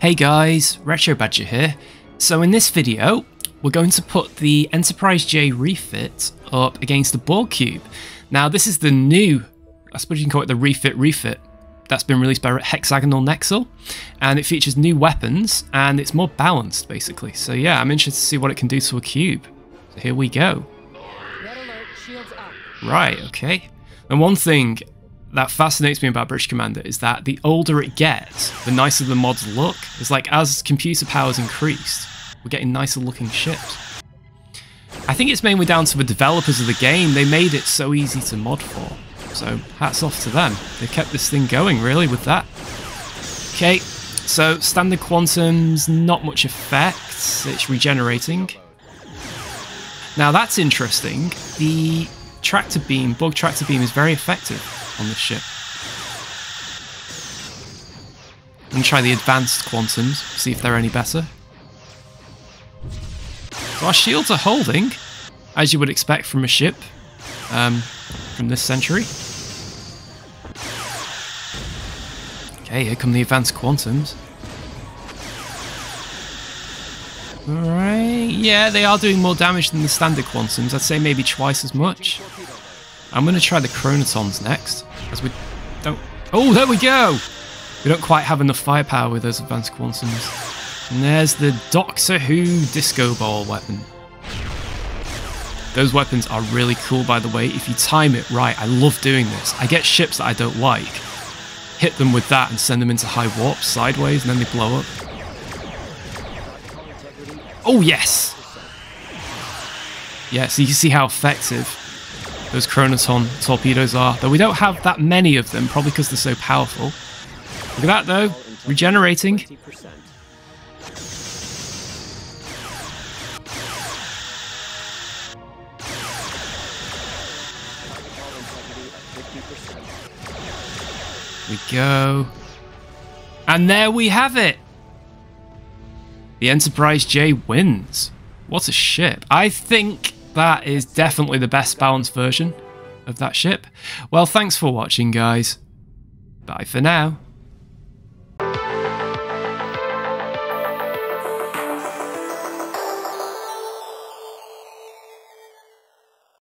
Hey guys, Retro Badger here. So in this video, we're going to put the Enterprise J refit up against the Borg Cube. Now this is the new, I suppose you can call it the refit refit, that's been released by Hexagonal Nexel, and it features new weapons, and it's more balanced basically. So yeah, I'm interested to see what it can do to a cube. So here we go. Right, okay. And one thing that fascinates me about Bridge Commander is that the older it gets, the nicer the mods look. It's like as computer power's increased, we're getting nicer looking ships. I think it's mainly down to the developers of the game. They made it so easy to mod for. So hats off to them. They kept this thing going really with that. Okay, so standard quantum's not much effect. It's regenerating. Now that's interesting. The tractor beam, Borg tractor beam is very effective on this ship. To try the advanced quantums, see if they're any better. So our shields are holding, as you would expect from a ship um, from this century. Okay, here come the advanced quantums. Alright, yeah, they are doing more damage than the standard quantums. I'd say maybe twice as much. I'm going to try the chronotons next, as we don't... Oh, there we go! We don't quite have enough firepower with those advanced quantums. And there's the Doctor Who Disco Ball weapon. Those weapons are really cool, by the way, if you time it right. I love doing this. I get ships that I don't like, hit them with that and send them into high warp sideways, and then they blow up. Oh, yes! Yeah, so you see how effective those Chronoton torpedoes are, though we don't have that many of them, probably because they're so powerful. Look at that, though. Regenerating. we go. And there we have it! The Enterprise J wins. What a ship. I think that is definitely the best balanced version of that ship. Well, thanks for watching, guys. Bye for now.